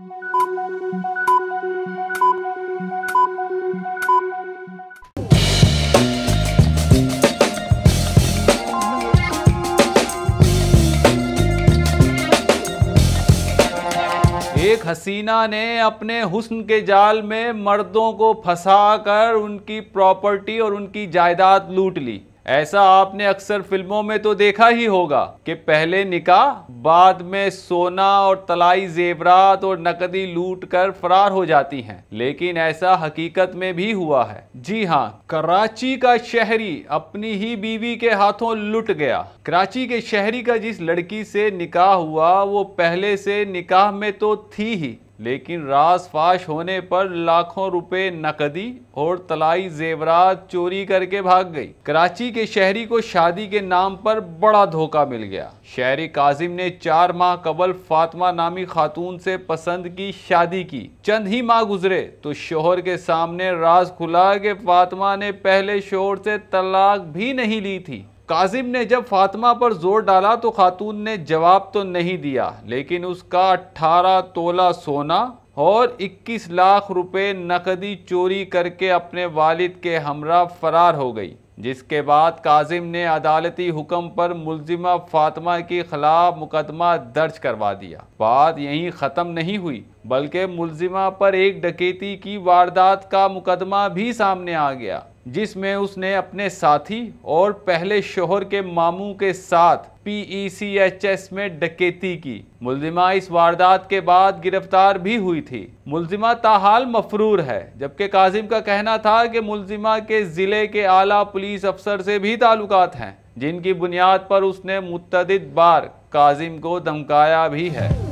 एक हसीना ने अपने हुस्न के जाल में मर्दों को फंसाकर उनकी प्रॉपर्टी और उनकी जायदाद लूट ली। ऐसा आपने अक्सर फ़िल्मों में तो देखा ही होगा कि पहले निकाह, बाद में सोना और तलाई जेवरात और नकदी लूट कर फरार हो जाती हैं। लेकिन ऐसा हकीकत में भी हुआ है। जी हाँ कराची का शहरी अपनी ही बीवी के हाथों लुट गया। कराची के शहरी का जिस लड़की से निकाह हुआ, वो पहले से निकाह में तो थी ही। लेकिन रास फाश होने पर लाखों रुपए नकदी और तलाई जेवरात चोरी करके भाग गई। कराची के शहरी को शादी के नाम पर बड़ा धोखा मिल गया। शहरी काजिम ने चार माह कबल फातिमा नामी खातून से पसंद की शादी की। चंद ही माह गुजरे तो शोहर के सामने राज खुला कि फातिमा ने पहले शोहर से तलाक भी नहीं ली थी। काजिम ने जब फातिमा पर ज़ोर डाला तो खातून ने जवाब तो नहीं दिया, लेकिन उसका 18 तोला सोना और 21 लाख रुपए नकदी चोरी करके अपने वालिद के हमरा फरार हो गई, जिसके बाद काजिम ने अदालती हुक्म पर मुलजिमा फातिमा के खिलाफ मुकदमा दर्ज करवा दिया। बात यहीं ख़त्म नहीं हुई, बल्कि मुलजिमा पर एक डकैती की वारदात का मुकदमा भी सामने आ गया। जिसमें उसने अपने साथी और पहले शोहर के मामू के साथ पीईसीएचएस में डकैती की। मुलजिमा इस वारदात के बाद गिरफ़्तार भी हुई थी। मुलजिमा ताहाल मफरूर है, जबकि काजिम का कहना था कि मुलजिमा के ज़िले के आला पुलिस अफसर से भी ताल्लुकात हैं, जिनकी बुनियाद पर उसने मुतद बार काजिम को धमकाया भी है।